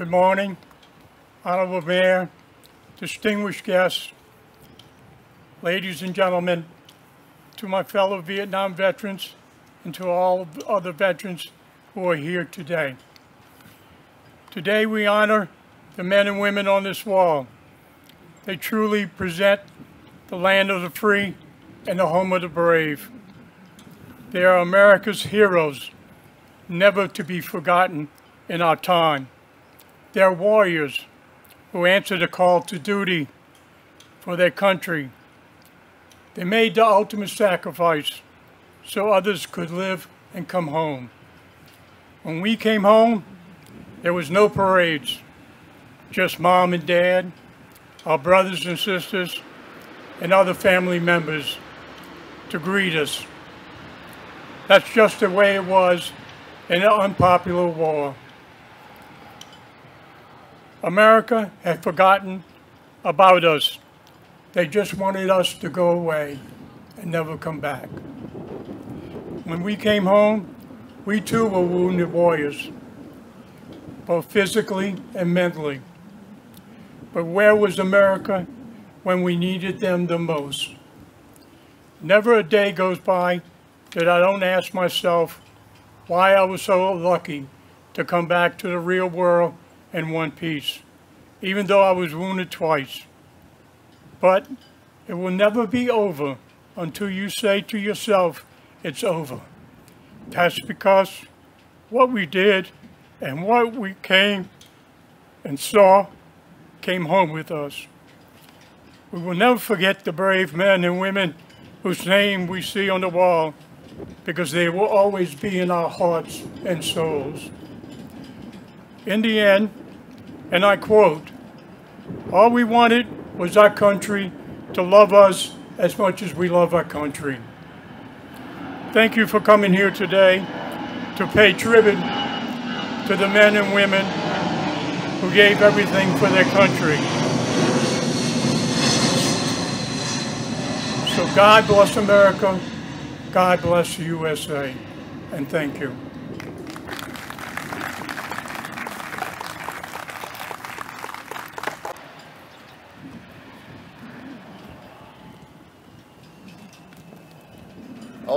Good morning, Honorable Mayor, distinguished guests, ladies and gentlemen, to my fellow Vietnam veterans, and to all other veterans who are here today. Today we honor the men and women on this wall. They truly present the land of the free and the home of the brave. They are America's heroes, never to be forgotten in our time. They are warriors who answer the call to duty for their country. They made the ultimate sacrifice so others could live and come home. When we came home, there was no parades, just mom and dad, our brothers and sisters, and other family members to greet us. That's just the way it was in an unpopular war. America had forgotten about us. They just wanted us to go away and never come back. When we came home, we too were wounded warriors, both physically and mentally. But where was America when we needed them the most? Never a day goes by that I don't ask myself why I was so lucky to come back to the real world in one piece, even though I was wounded twice. But it will never be over until you say to yourself, it's over. That's because what we did and what we came and saw came home with us. We will never forget the brave men and women whose name we see on the wall because they will always be in our hearts and souls. In the end, and I quote, all we wanted was our country to love us as much as we love our country. Thank you for coming here today to pay tribute to the men and women who gave everything for their country. So God bless America, God bless the USA, and thank you.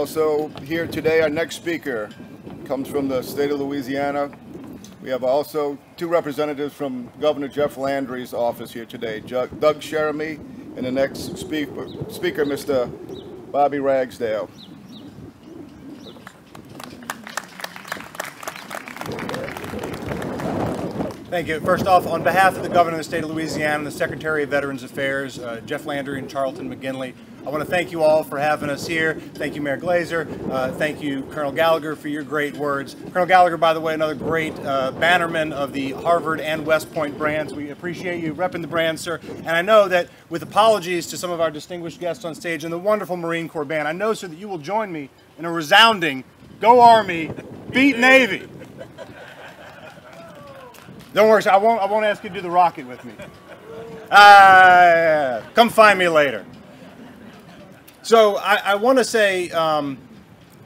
Also here today, our next speaker comes from the state of Louisiana. We have also two representatives from Governor Jeff Landry's office here today, Doug Sheremy and the next speaker, speaker Mr. Bobbie Ragsdale. Thank you. First off, on behalf of the Governor of the State of Louisiana and the Secretary of Veterans Affairs, uh, Jeff Landry and Charlton Meginley, I want to thank you all for having us here. Thank you, Mayor Glaser. Uh, thank you, Colonel Gallagher, for your great words. Colonel Gallagher, by the way, another great uh, bannerman of the Harvard and West Point brands. We appreciate you repping the brand, sir. And I know that with apologies to some of our distinguished guests on stage and the wonderful Marine Corps band, I know, sir, that you will join me in a resounding Go Army, beat Navy. Don't worry, sir. I won't, I won't ask you to do the rocket with me. Uh, come find me later. So I, I want to say um,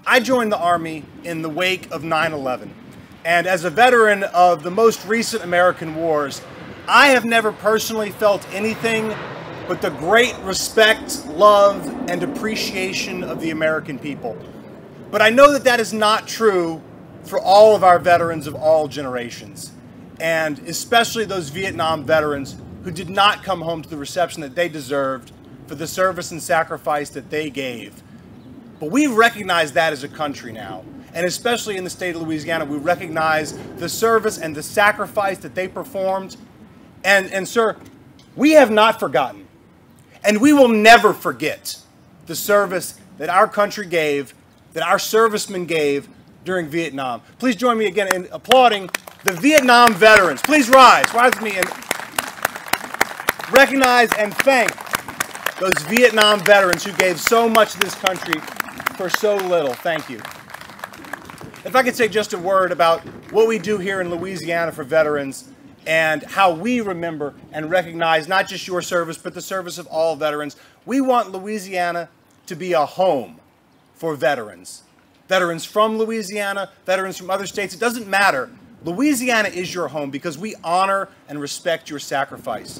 I joined the Army in the wake of 9-11. And as a veteran of the most recent American wars, I have never personally felt anything but the great respect, love, and appreciation of the American people. But I know that that is not true for all of our veterans of all generations and especially those Vietnam veterans who did not come home to the reception that they deserved for the service and sacrifice that they gave. But we recognize that as a country now. And especially in the state of Louisiana, we recognize the service and the sacrifice that they performed. And, and sir, we have not forgotten. And we will never forget the service that our country gave, that our servicemen gave during Vietnam. Please join me again in applauding the Vietnam veterans. Please rise. Rise with me and recognize and thank those Vietnam veterans who gave so much to this country for so little. Thank you. If I could say just a word about what we do here in Louisiana for veterans and how we remember and recognize not just your service, but the service of all veterans. We want Louisiana to be a home for veterans. Veterans from Louisiana, veterans from other states, it doesn't matter Louisiana is your home because we honor and respect your sacrifice.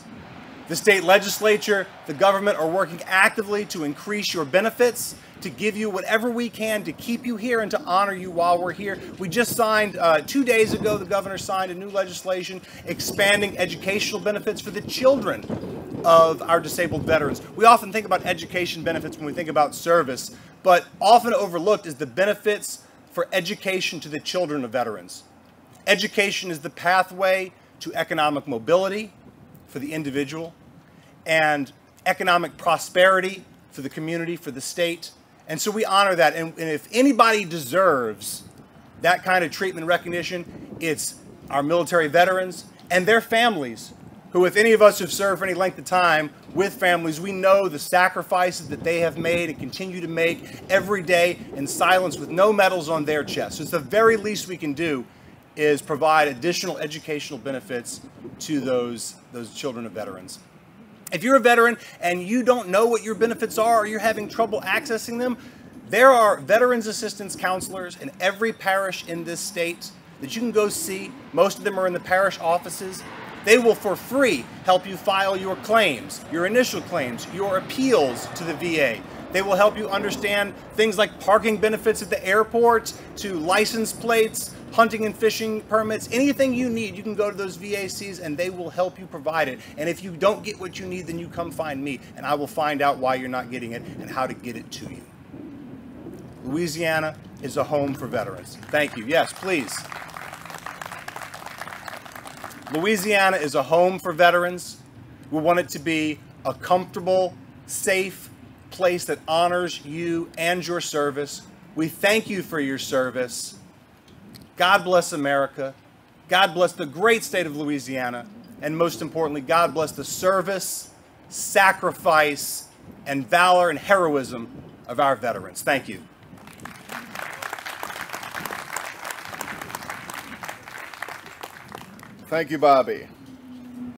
The state legislature, the government are working actively to increase your benefits, to give you whatever we can to keep you here and to honor you while we're here. We just signed, uh, two days ago, the governor signed a new legislation expanding educational benefits for the children of our disabled veterans. We often think about education benefits when we think about service, but often overlooked is the benefits for education to the children of veterans. Education is the pathway to economic mobility for the individual and economic prosperity for the community, for the state. And so we honor that. And, and if anybody deserves that kind of treatment recognition, it's our military veterans and their families who, if any of us have served for any length of time with families, we know the sacrifices that they have made and continue to make every day in silence with no medals on their chest. So it's the very least we can do is provide additional educational benefits to those, those children of veterans. If you're a veteran and you don't know what your benefits are or you're having trouble accessing them, there are veterans assistance counselors in every parish in this state that you can go see. Most of them are in the parish offices. They will, for free, help you file your claims, your initial claims, your appeals to the VA. They will help you understand things like parking benefits at the airport, to license plates, hunting and fishing permits, anything you need, you can go to those VACs and they will help you provide it. And if you don't get what you need, then you come find me and I will find out why you're not getting it and how to get it to you. Louisiana is a home for veterans. Thank you. Yes, please. Louisiana is a home for veterans. We want it to be a comfortable, safe place that honors you and your service. We thank you for your service. God bless America. God bless the great state of Louisiana. And most importantly, God bless the service, sacrifice, and valor and heroism of our veterans. Thank you. Thank you, Bobbie.